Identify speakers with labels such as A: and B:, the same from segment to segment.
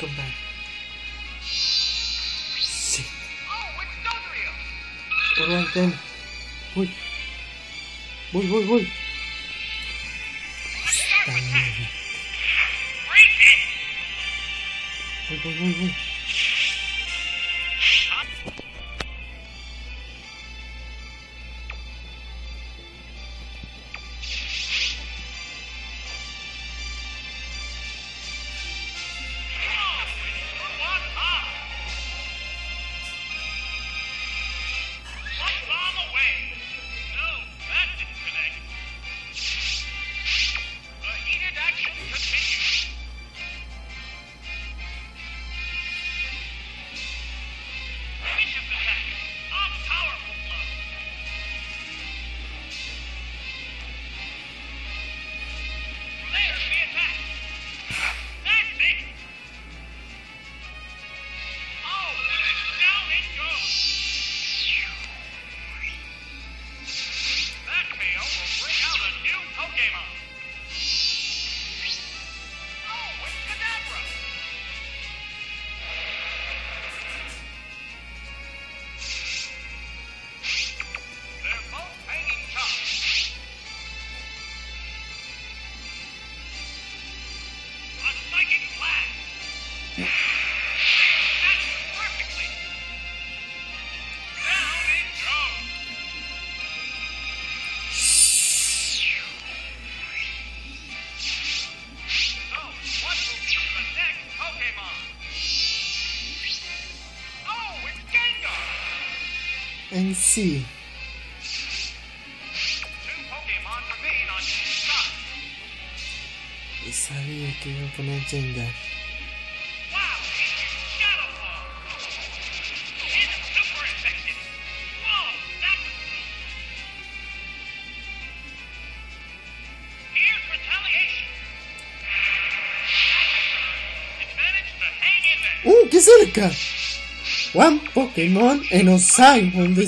A: Come back. Shit. Alright then. Wait. Wait, wait, wait. Wait, wait, wait, wait. En sí. Y sabía que iba a poner Jenga. ¡Uh, qué cerca! One Pokémon and on the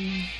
A: team.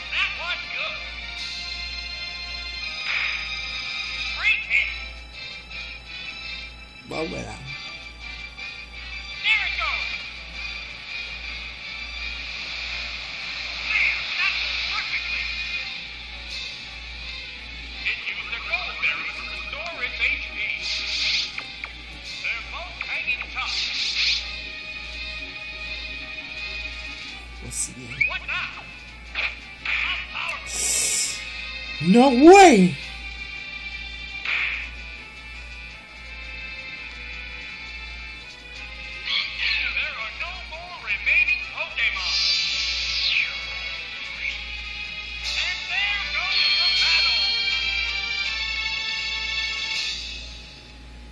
A: No way!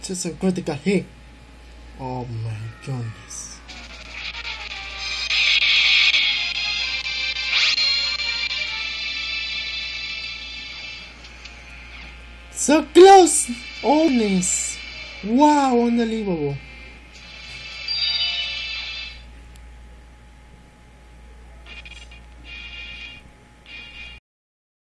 A: Just a critical hit. Oh my goodness. So close! Honest! Wow, unbelievable.